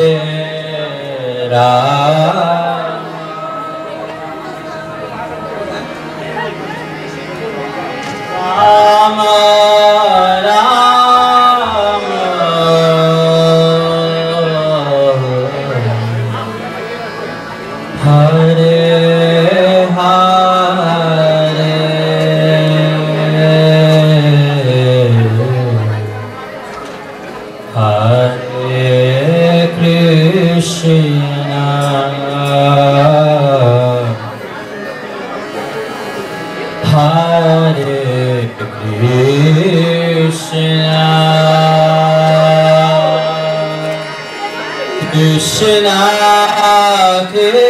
রে রা Krishna Krishna.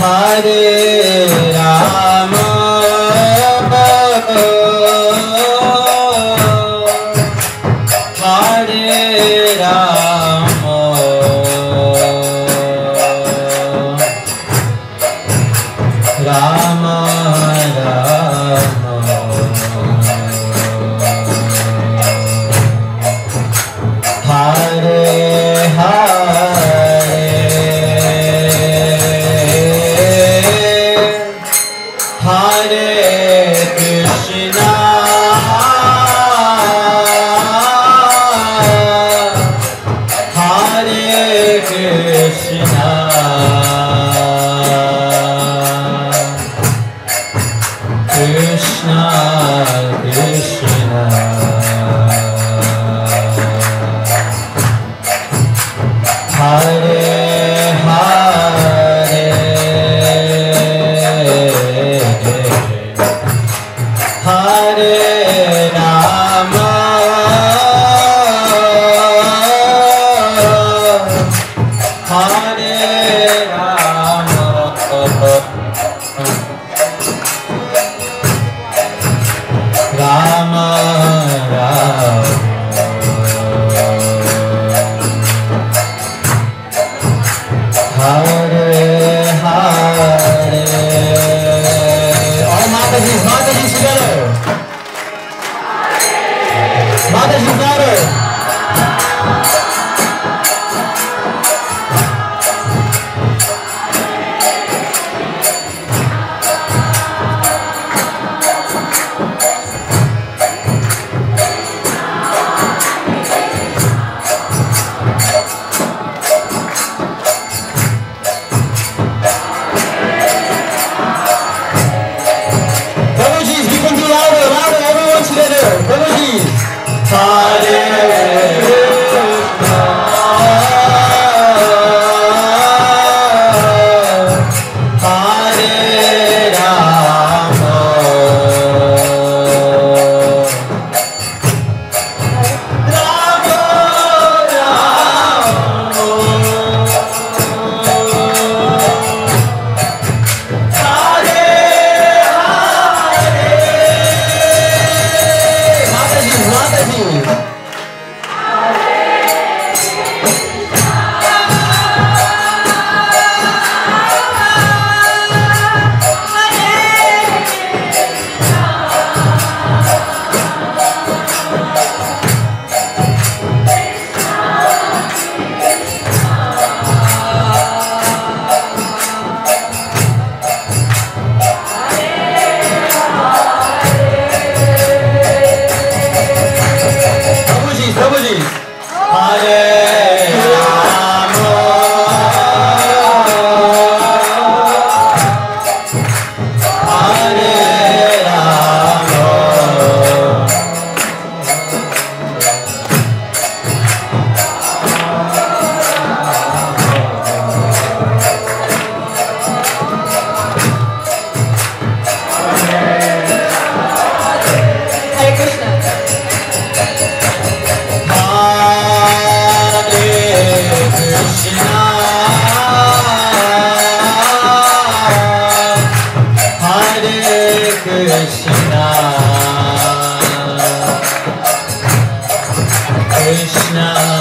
Hare Ram. Now.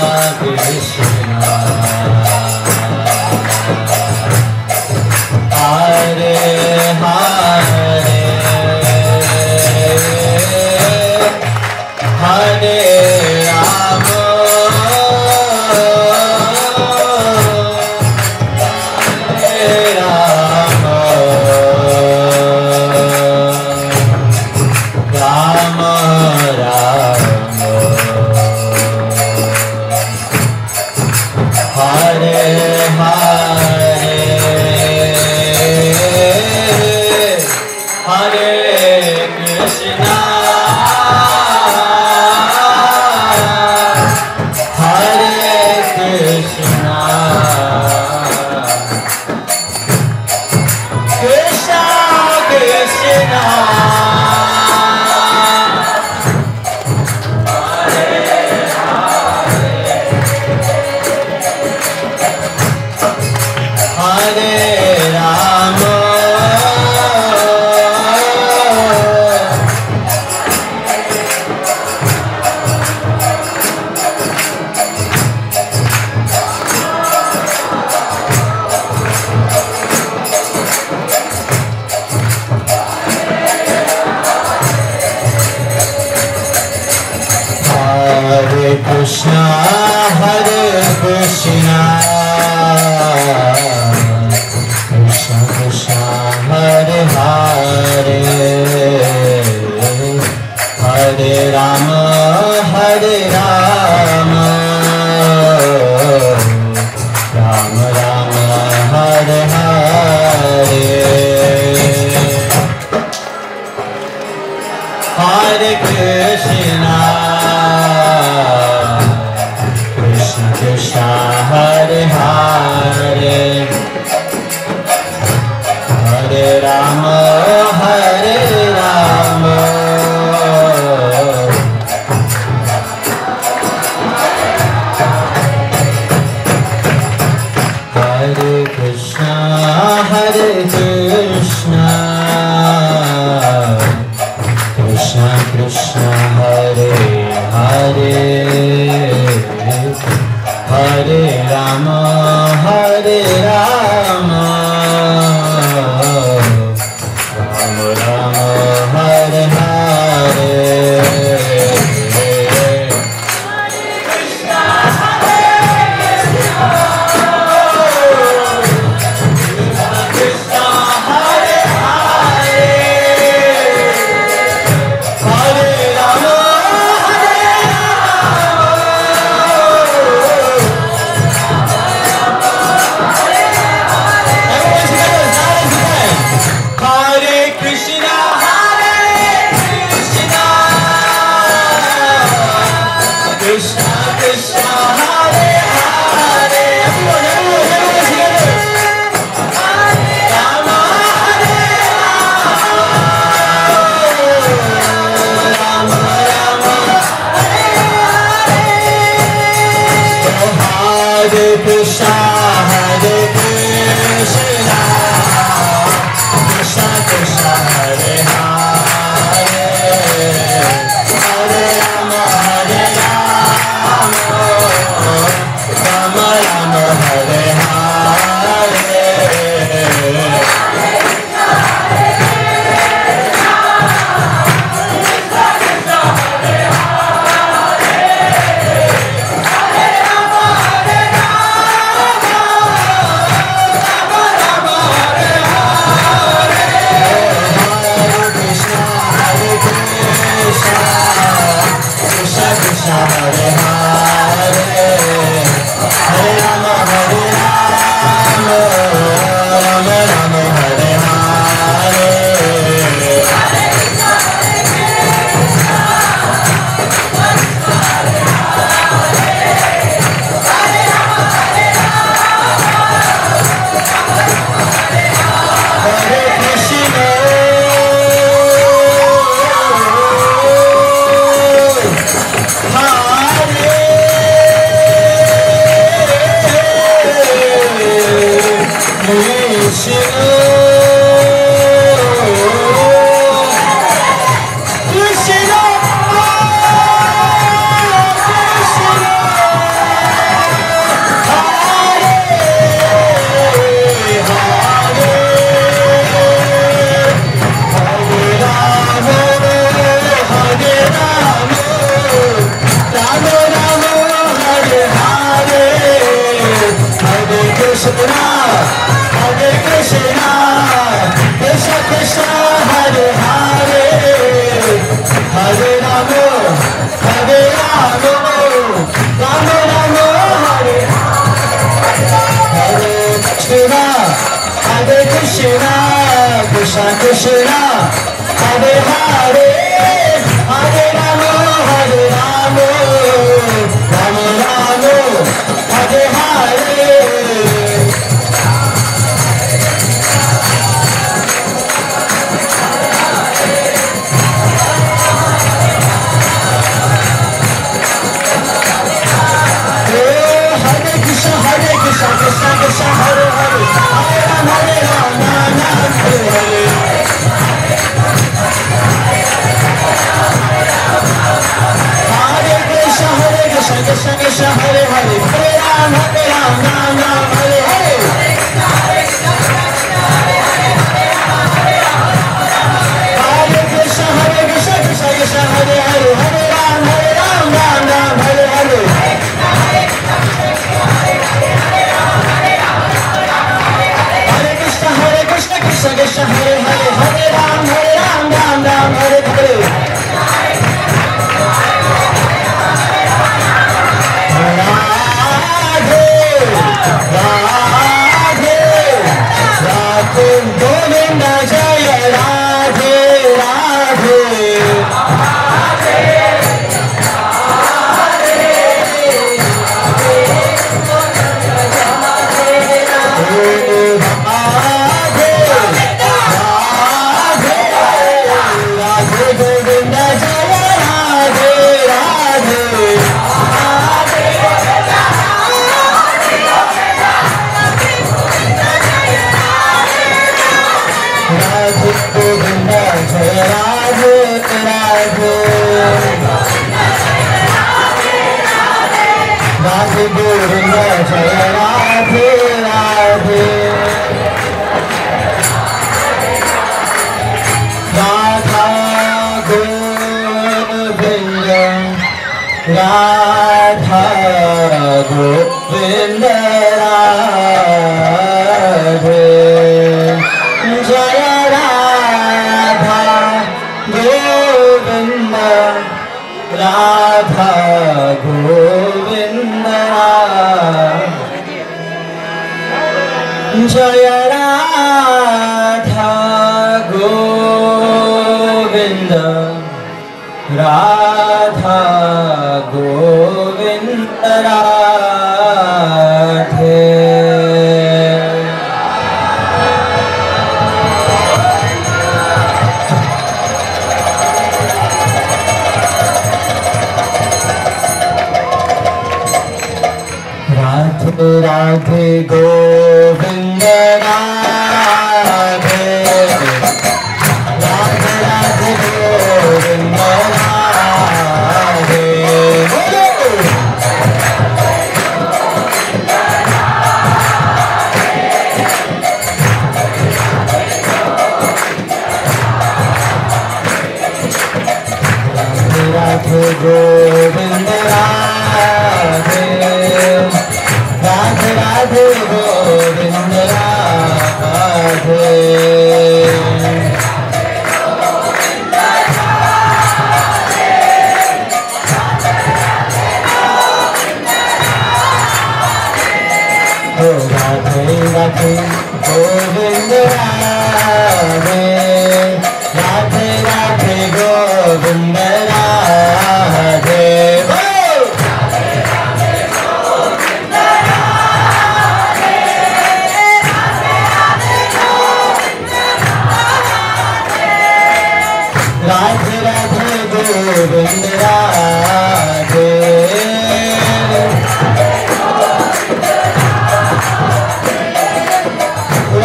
Radha Govind Radhe. Radhe Radhe go Thank you.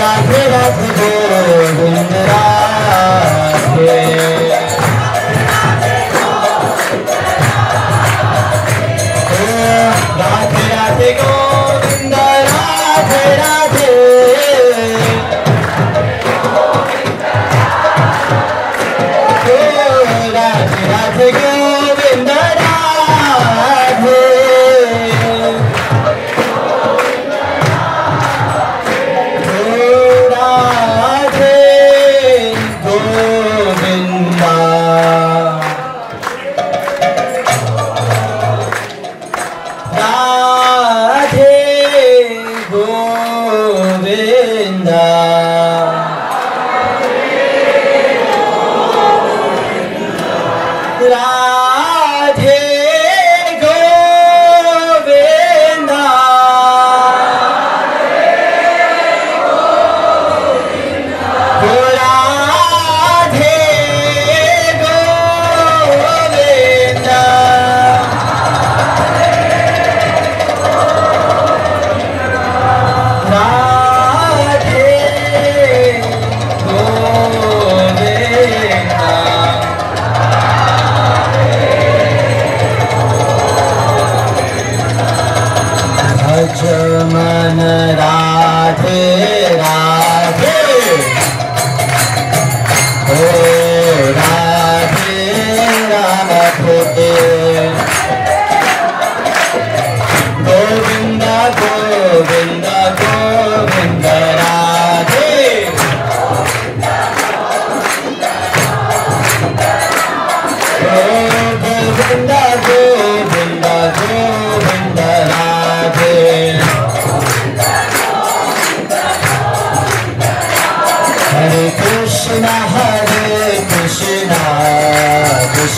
Radhe Radhe Govind Radhe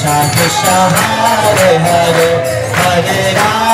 Hare Hare Hare Ram.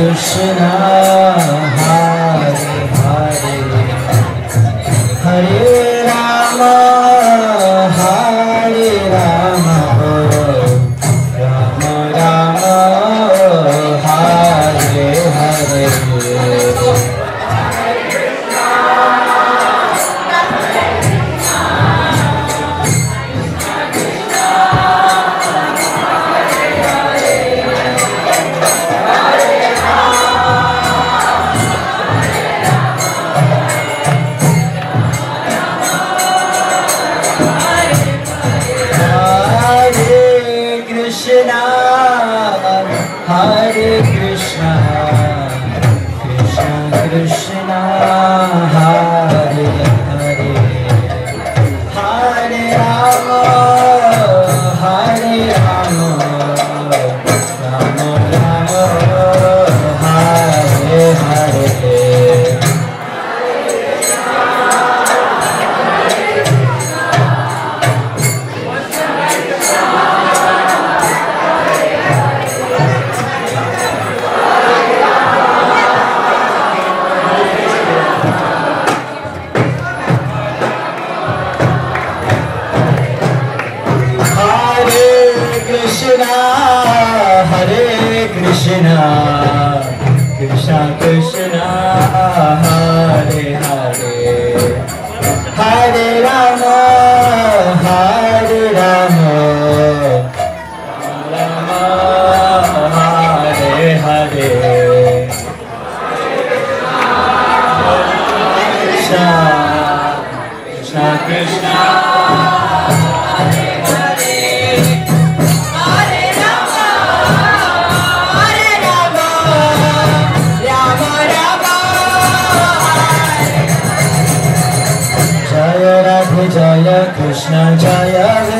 Krishna. Krishna Jaya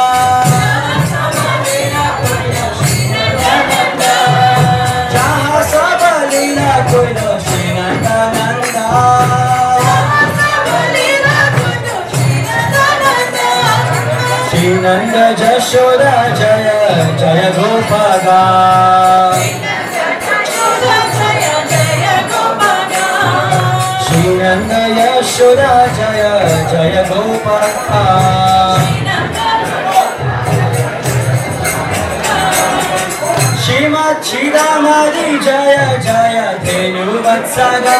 Nand ुरा जय जय भोपागा श्रीनन्दयश्रोरा जय जय भोपा श्रीमत् जय जय धेनुवत्सगा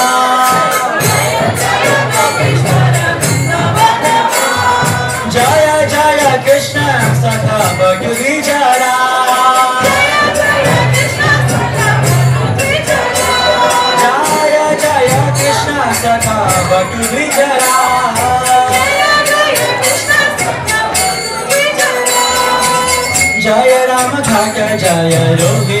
जय राम घाट जय रोगे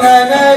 Amen.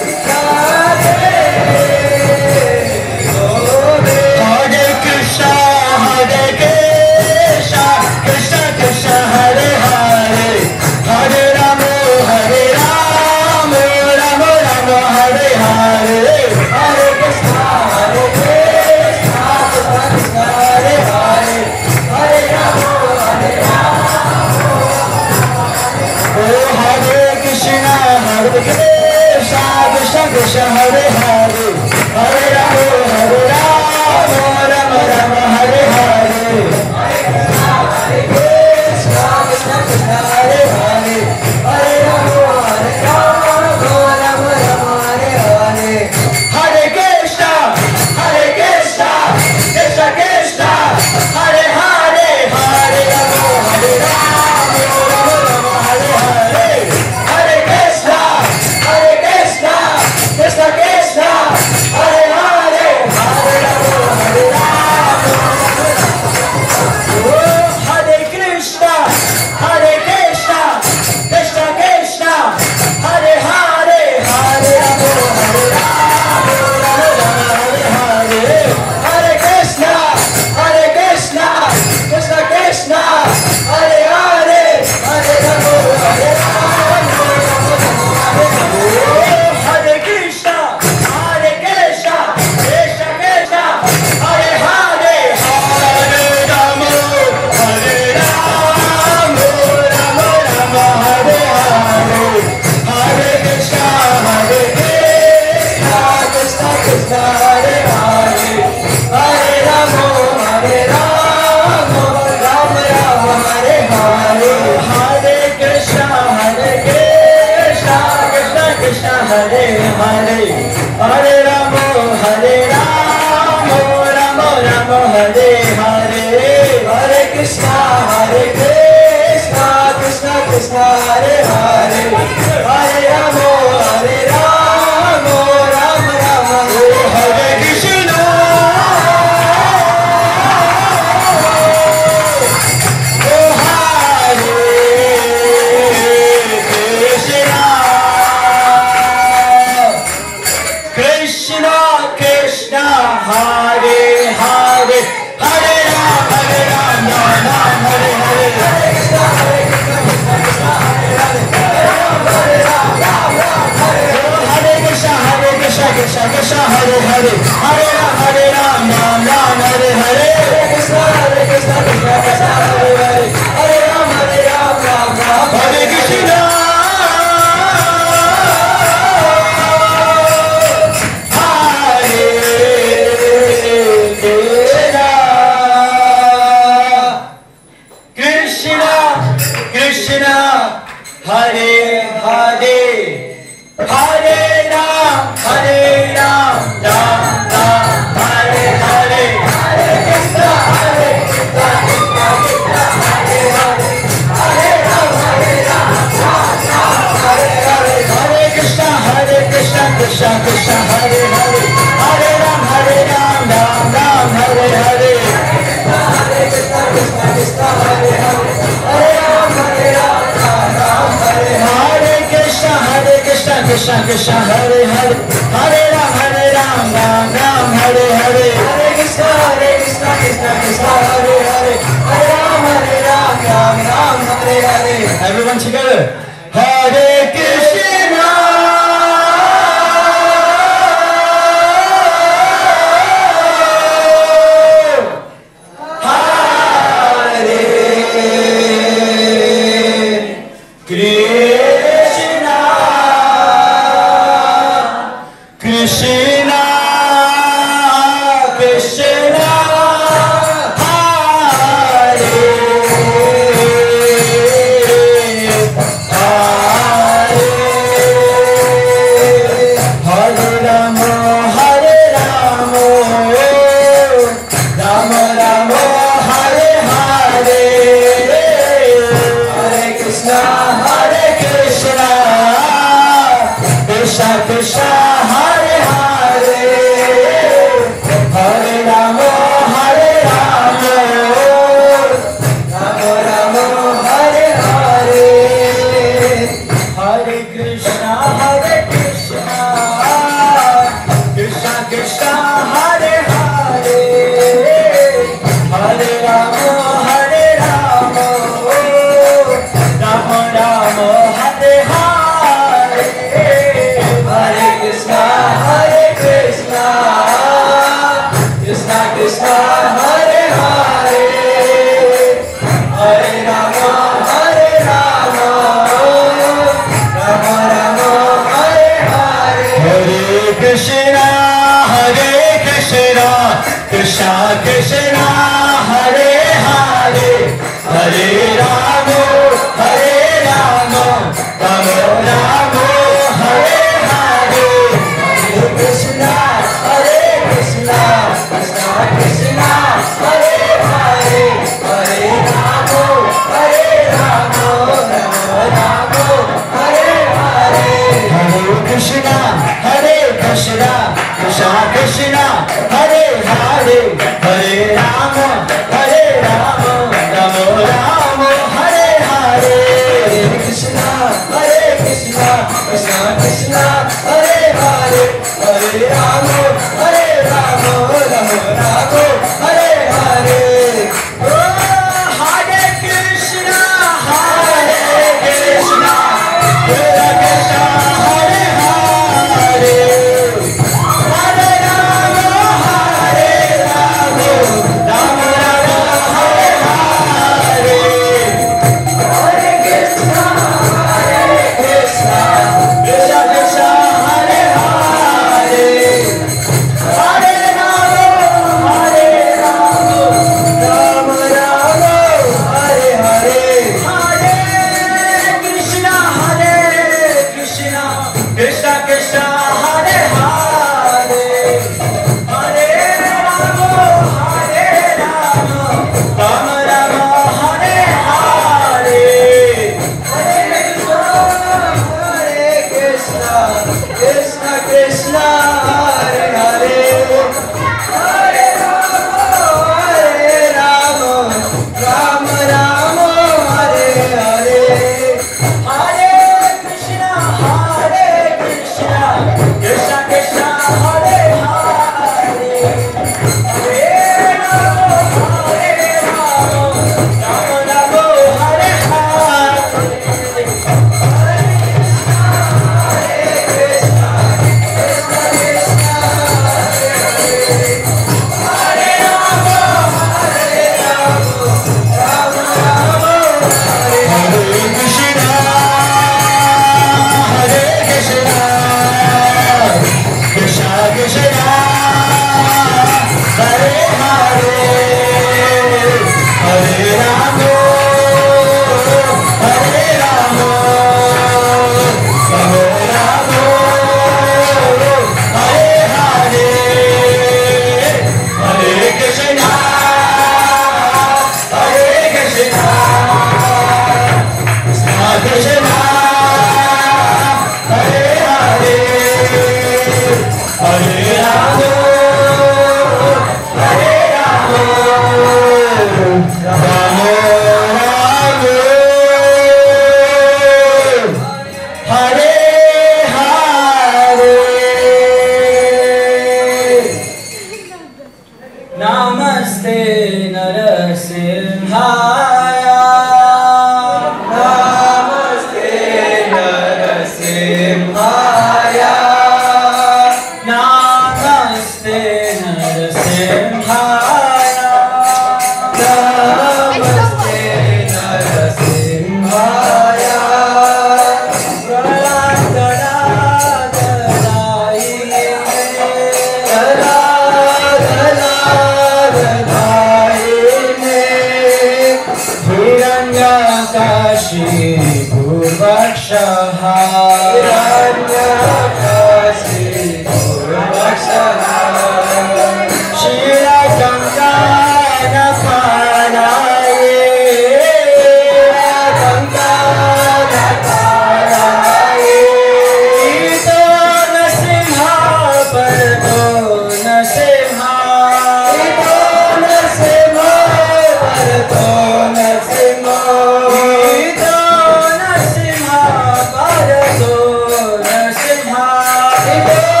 Yeah.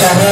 Sarah.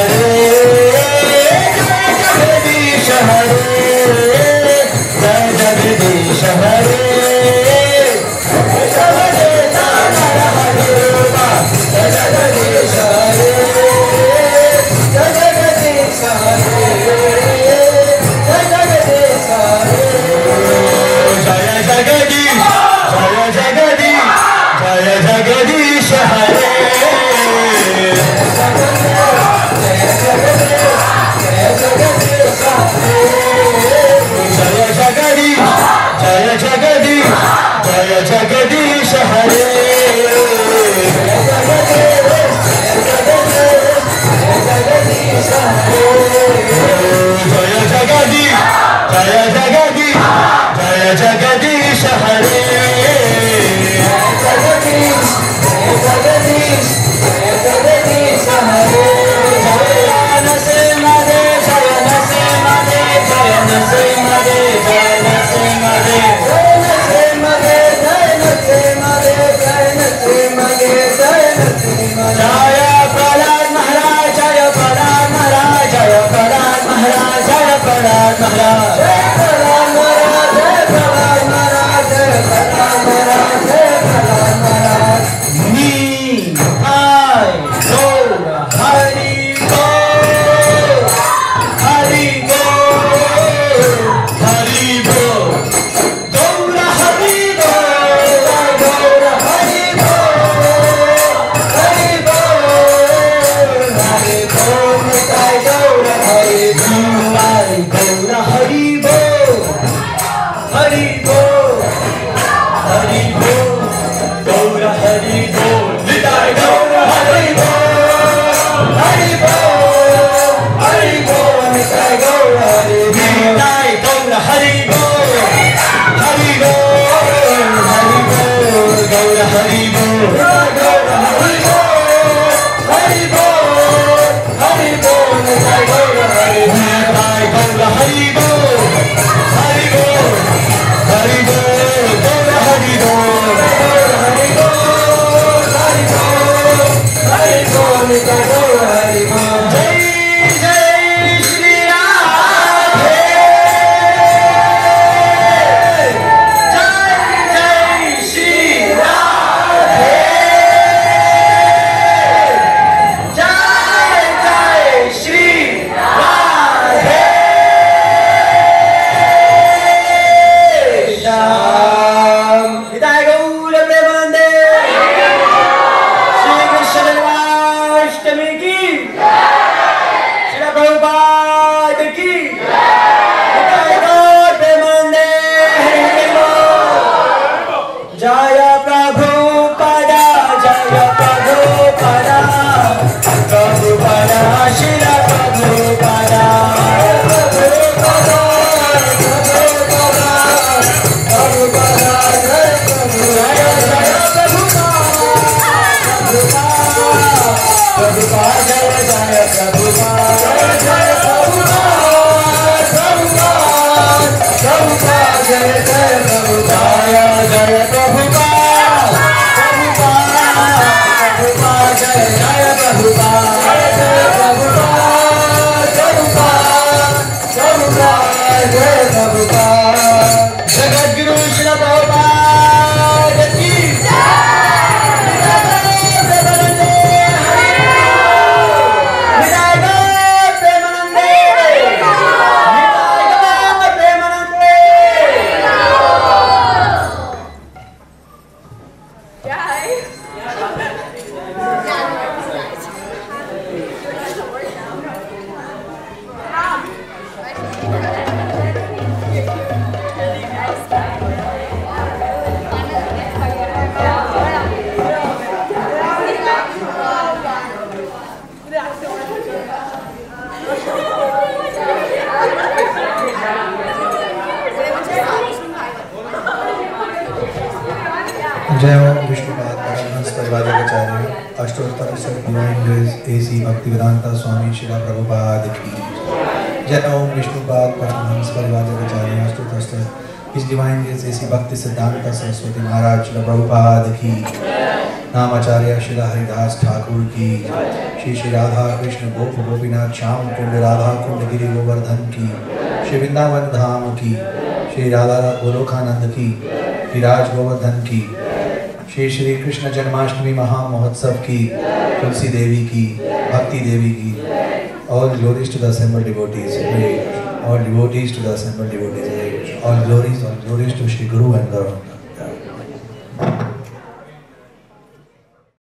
Shri Shri Radha Krishna गोप गोपीनाथ श्याम कुंड राधा कुंड गिरी गोवर्धन की श्री वृंदावन धाम की श्री राधा गोलोखानंद की विराज गोवर्धन की श्री श्री कृष्ण जन्माष्टमी महामहोत्सव की तुलसी देवी की भक्ति देवी की all glories to the assemble all glories to the assemble all glories all glories to Shri Guru and Gaurav